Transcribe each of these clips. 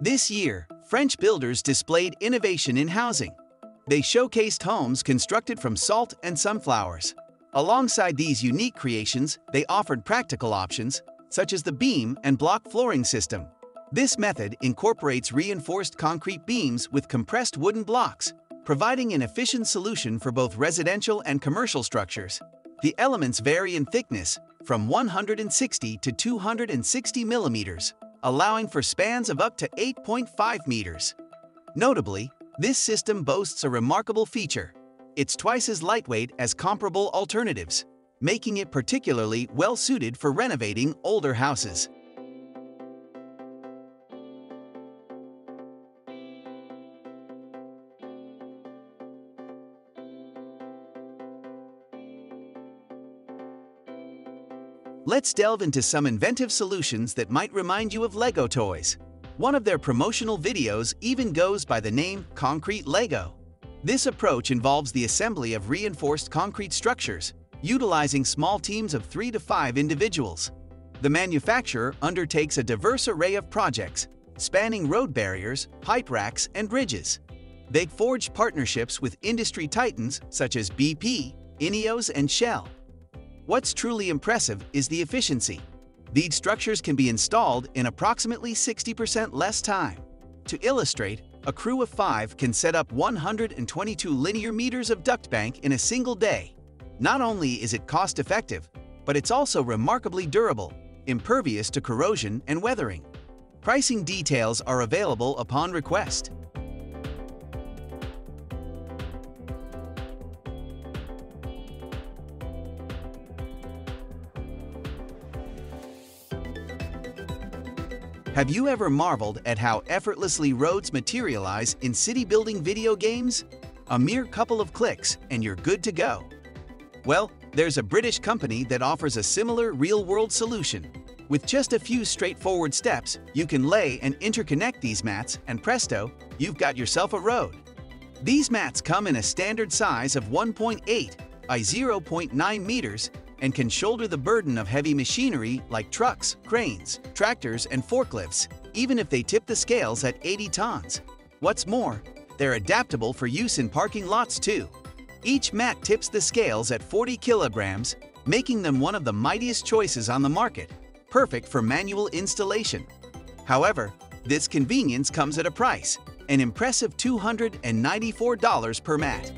This year, French builders displayed innovation in housing. They showcased homes constructed from salt and sunflowers. Alongside these unique creations, they offered practical options, such as the beam and block flooring system. This method incorporates reinforced concrete beams with compressed wooden blocks, providing an efficient solution for both residential and commercial structures. The elements vary in thickness from 160 to 260 millimeters, allowing for spans of up to 8.5 meters. Notably, this system boasts a remarkable feature. It's twice as lightweight as comparable alternatives, making it particularly well-suited for renovating older houses. Let's delve into some inventive solutions that might remind you of Lego toys. One of their promotional videos even goes by the name Concrete Lego. This approach involves the assembly of reinforced concrete structures, utilizing small teams of three to five individuals. The manufacturer undertakes a diverse array of projects, spanning road barriers, pipe racks, and bridges. They forge partnerships with industry titans such as BP, Ineos, and Shell, What's truly impressive is the efficiency. These structures can be installed in approximately 60% less time. To illustrate, a crew of five can set up 122 linear meters of duct bank in a single day. Not only is it cost-effective, but it's also remarkably durable, impervious to corrosion and weathering. Pricing details are available upon request. Have you ever marveled at how effortlessly roads materialize in city-building video games? A mere couple of clicks and you're good to go. Well, there's a British company that offers a similar real-world solution. With just a few straightforward steps, you can lay and interconnect these mats and presto, you've got yourself a road. These mats come in a standard size of 1.8 by 0.9 meters and can shoulder the burden of heavy machinery like trucks, cranes, tractors, and forklifts, even if they tip the scales at 80 tons. What's more, they're adaptable for use in parking lots too. Each mat tips the scales at 40 kilograms, making them one of the mightiest choices on the market, perfect for manual installation. However, this convenience comes at a price, an impressive $294 per mat.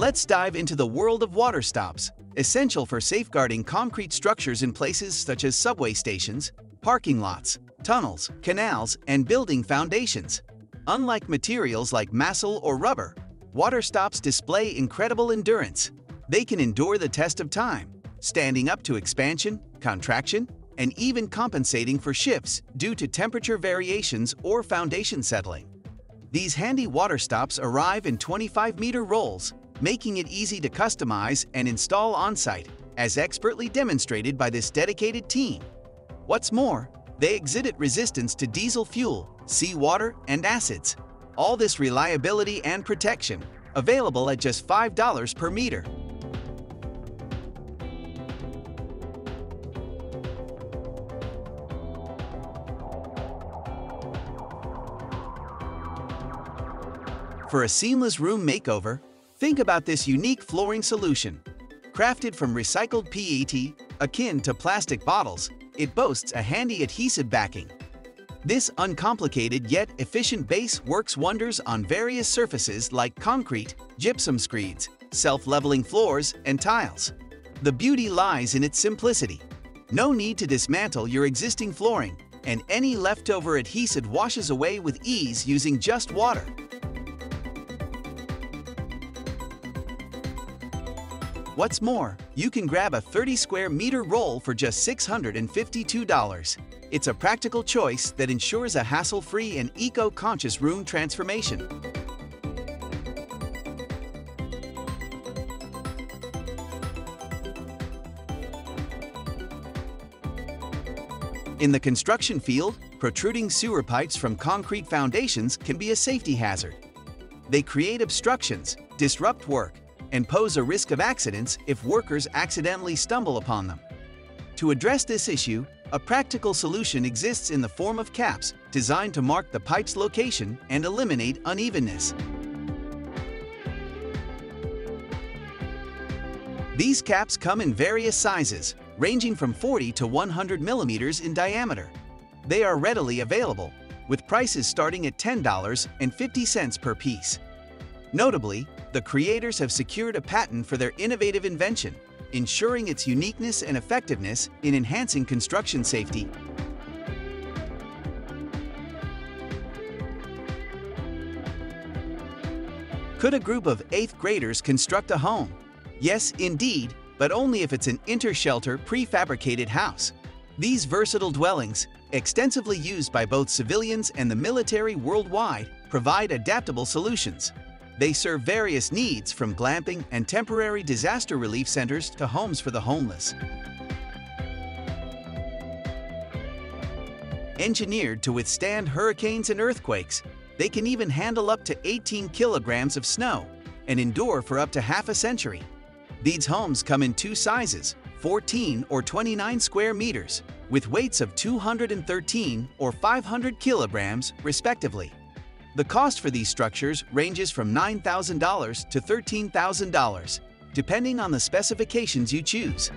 Let's dive into the world of water stops, essential for safeguarding concrete structures in places such as subway stations, parking lots, tunnels, canals, and building foundations. Unlike materials like massil or rubber, water stops display incredible endurance. They can endure the test of time, standing up to expansion, contraction, and even compensating for shifts due to temperature variations or foundation settling. These handy water stops arrive in 25-meter rolls making it easy to customize and install on-site, as expertly demonstrated by this dedicated team. What's more, they exhibit resistance to diesel fuel, seawater, and acids. All this reliability and protection, available at just $5 per meter. For a seamless room makeover, Think about this unique flooring solution. Crafted from recycled PET, akin to plastic bottles, it boasts a handy adhesive backing. This uncomplicated yet efficient base works wonders on various surfaces like concrete, gypsum screeds, self-leveling floors, and tiles. The beauty lies in its simplicity. No need to dismantle your existing flooring, and any leftover adhesive washes away with ease using just water. What's more, you can grab a 30 square meter roll for just $652. It's a practical choice that ensures a hassle-free and eco-conscious room transformation. In the construction field, protruding sewer pipes from concrete foundations can be a safety hazard. They create obstructions, disrupt work, and pose a risk of accidents if workers accidentally stumble upon them. To address this issue, a practical solution exists in the form of caps designed to mark the pipe's location and eliminate unevenness. These caps come in various sizes, ranging from 40 to 100 millimeters in diameter. They are readily available, with prices starting at $10.50 per piece. Notably, the creators have secured a patent for their innovative invention, ensuring its uniqueness and effectiveness in enhancing construction safety. Could a group of 8th graders construct a home? Yes, indeed, but only if it's an inter-shelter prefabricated house. These versatile dwellings, extensively used by both civilians and the military worldwide, provide adaptable solutions. They serve various needs from glamping and temporary disaster relief centers to homes for the homeless. Engineered to withstand hurricanes and earthquakes, they can even handle up to 18 kilograms of snow and endure for up to half a century. These homes come in two sizes, 14 or 29 square meters, with weights of 213 or 500 kilograms, respectively. The cost for these structures ranges from $9,000 to $13,000, depending on the specifications you choose.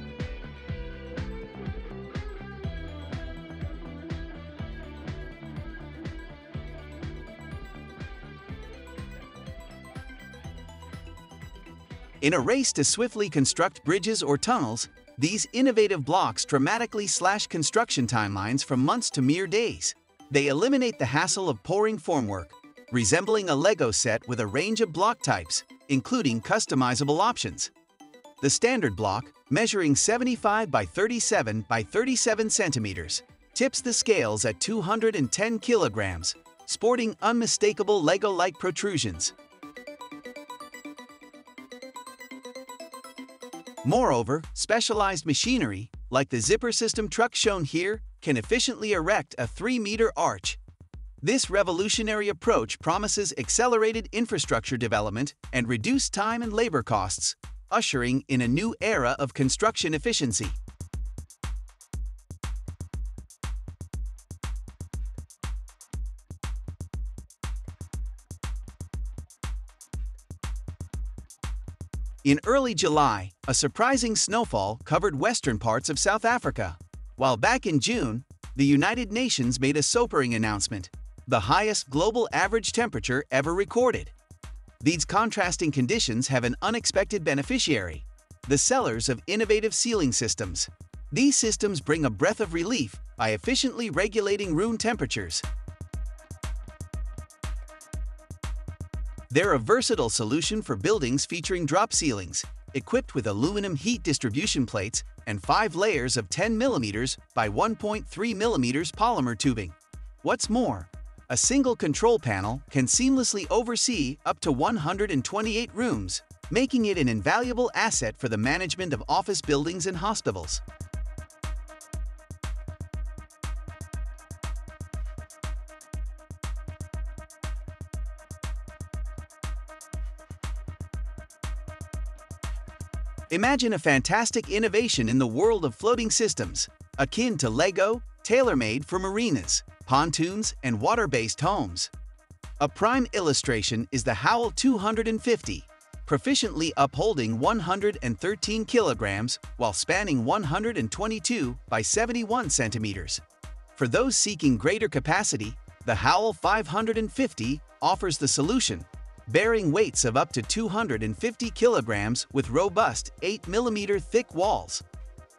In a race to swiftly construct bridges or tunnels, these innovative blocks dramatically slash construction timelines from months to mere days. They eliminate the hassle of pouring formwork, resembling a Lego set with a range of block types, including customizable options. The standard block, measuring 75 by 37 by 37 centimeters, tips the scales at 210 kilograms, sporting unmistakable Lego-like protrusions. Moreover, specialized machinery, like the zipper system truck shown here, can efficiently erect a 3-meter arch. This revolutionary approach promises accelerated infrastructure development and reduced time and labor costs, ushering in a new era of construction efficiency. In early July, a surprising snowfall covered western parts of South Africa, while back in June, the United Nations made a sobering announcement, the highest global average temperature ever recorded. These contrasting conditions have an unexpected beneficiary, the sellers of innovative ceiling systems. These systems bring a breath of relief by efficiently regulating room temperatures They're a versatile solution for buildings featuring drop ceilings, equipped with aluminum heat distribution plates and five layers of 10 mm by 1.3 mm polymer tubing. What's more, a single control panel can seamlessly oversee up to 128 rooms, making it an invaluable asset for the management of office buildings and hospitals. Imagine a fantastic innovation in the world of floating systems, akin to Lego, tailor-made for marinas, pontoons, and water-based homes. A prime illustration is the Howell 250, proficiently upholding 113 kilograms while spanning 122 by 71 centimeters. For those seeking greater capacity, the Howell 550 offers the solution bearing weights of up to 250 kilograms with robust 8mm thick walls.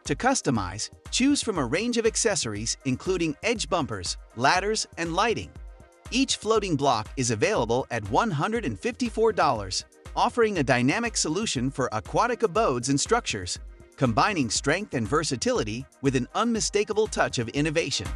To customize, choose from a range of accessories including edge bumpers, ladders, and lighting. Each floating block is available at $154, offering a dynamic solution for aquatic abodes and structures, combining strength and versatility with an unmistakable touch of innovation.